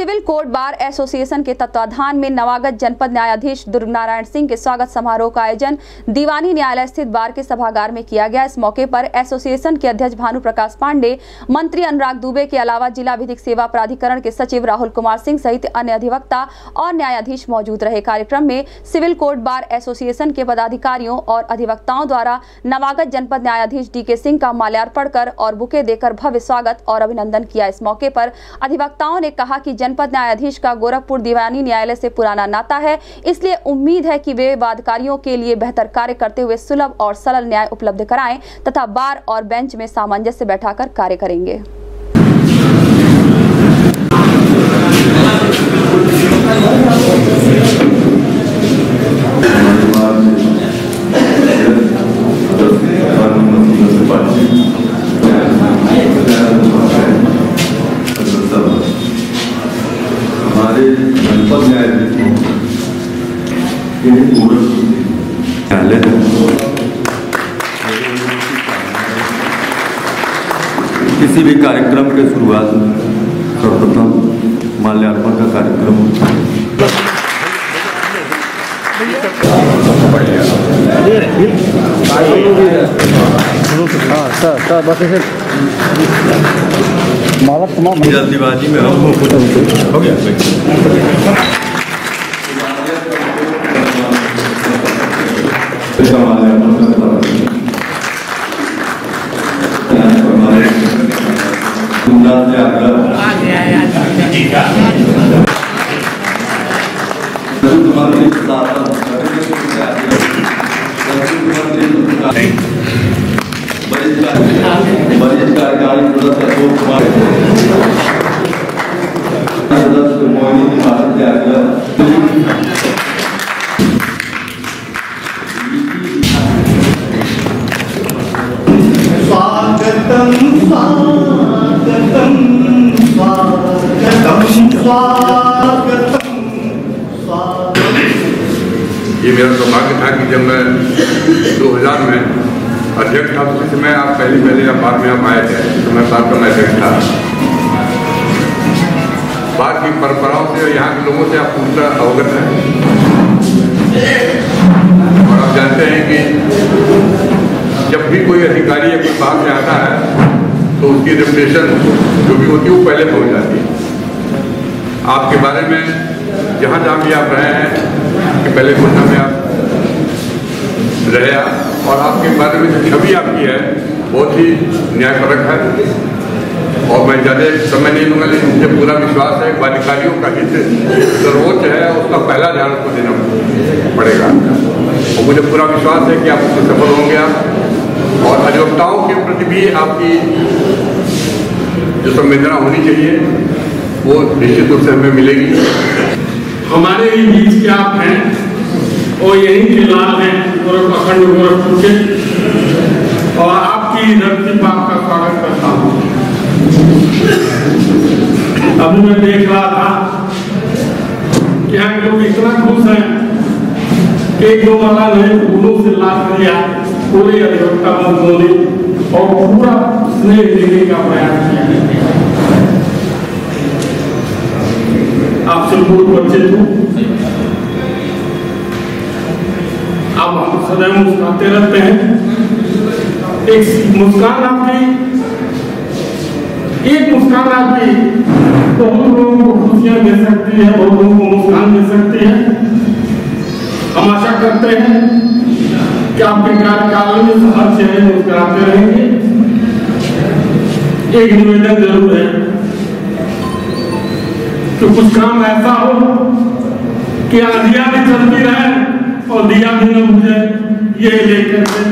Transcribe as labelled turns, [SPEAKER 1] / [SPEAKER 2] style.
[SPEAKER 1] Civil court bar association के तत्वाधान में नवागत जनपद न्यायाधीश दुर्ग नारायण सिंह के स्वागत समारोह का आयोजन दीवानी न्यायालय स्थित बार के सभागार में किया गया। इस मौके पर एसोसिएशन के अध्यक्ष भानु प्रकाश पांडे, मंत्री अनुराग दुबे के अलावा जिला विधिक सेवा प्राधिकरण के सचिव राहुल कुमार सिंह सहित अन्य अधिवक्ता और न्यायाधीश मौजूद रहे। कार्यक्रम में सिविल कोर्ट बार एसोसिएशन के पदाधिकारियों और अधिवक्ताओं द्वारा नवागत जनपद न्यायाधीश डी सिंह का माल्यार्पण कर और बुके देकर भव्य स्वागत और अभिनंदन किया। इस मौके पर अधिवक्ताओं ने कहा कि जनपद न्यायाधीश का गोरखपुर दीवानी न्यायालय से पुराना नाता है। इसलिए उम्मीद है कि वे वादकारियों के लिए बेहतर कार्य करते हुए सुलभ और सरल न्याय उपलब्ध कराएँ तथा बार और बेंच में सामंजस्य बैठाकर कार्य करेंगे।
[SPEAKER 2] किसी भी कार्यक्रम के शुरुआत सर्वप्रथम माल्यार्पण का कार्यक्रम। जल्दीबाजी में हम हो गया। अशोक कुमार सदस्य मोहिनी
[SPEAKER 3] ये मेरा सौभाग्य था कि जब मैं 2000 में अध्यक्ष था उस समय आप पहले पहले आप बार में आप आए थे तो मैं बार का अध्यक्ष था। बार की परंपराओं से यहाँ के लोगों से आप पूरा अवगत हैं और आप जानते हैं कि जब भी कोई अधिकारी या कोई बाहर से आता है उसकी रेपुटेशन जो भी होती है वो पहले पहुँच जाती है। आपके बारे में जहाँ जहाँ भी आप रहे हैं, कि पहले घटना में आप रहे आप और आपके बारे में जो छवि आपकी है, बहुत ही न्यायपरक है। और मैं ज़्यादा समय नहीं लूँगा लेकिन मुझे पूरा विश्वास है कि अधिकारियों का हित सर्वोच्च है, उसका पहला ध्यान उसको देना पड़ेगा। और मुझे पूरा विश्वास है कि आप उसमें सफल होंगे आप। और अधिवक्ताओं के प्रति भी आपकी जो संवेदना होनी चाहिए, वो निश्चित रूप से हमें मिलेगी।
[SPEAKER 4] हमारे ही बीच के आप हैं, और यही के लाल हैं अखंड गोरखपुर के और आपकी धरती पर आपका स्वागत करता हूँ। अभी मैं देख रहा था कि हम लोग इतना खुश हैं कि दो वाला ने फूलों से लाभ लिया पूरे अधिवक्ता ने और पूरा स्नेह देने का प्रयास किया आपसे बहुत परिचित हूँ आप सदैव मुस्कुराते रहते हैं एक मुस्कान आपकी एक मुस्कान आपकी बहुत लोगों को खुशियाँ दे सकती है बहुत लोगों को मुस्कान दे सकती है। हम आशा करते हैं कि आपके कार्यकाल में हर चेहरे मुस्कुराते रहेंगे एक निवेदन ज़रूर है। कि कुछ काम ऐसा हो कि आधिया भी चलती रहे और दिया भी न बुझे, ये लेकर के